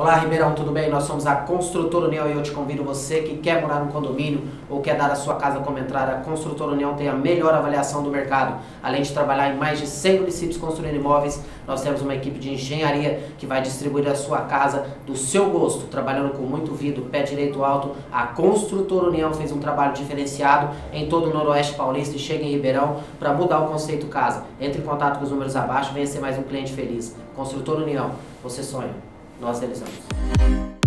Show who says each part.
Speaker 1: Olá Ribeirão, tudo bem? Nós somos a Construtora União e eu te convido você que quer morar num condomínio ou quer dar a sua casa como entrada. A Construtora União tem a melhor avaliação do mercado. Além de trabalhar em mais de 100 municípios construindo imóveis, nós temos uma equipe de engenharia que vai distribuir a sua casa do seu gosto, trabalhando com muito vidro, pé direito alto. A Construtora União fez um trabalho diferenciado em todo o Noroeste Paulista e chega em Ribeirão para mudar o conceito casa. Entre em contato com os números abaixo, venha ser mais um cliente feliz. Construtora União, você sonha nós realizamos.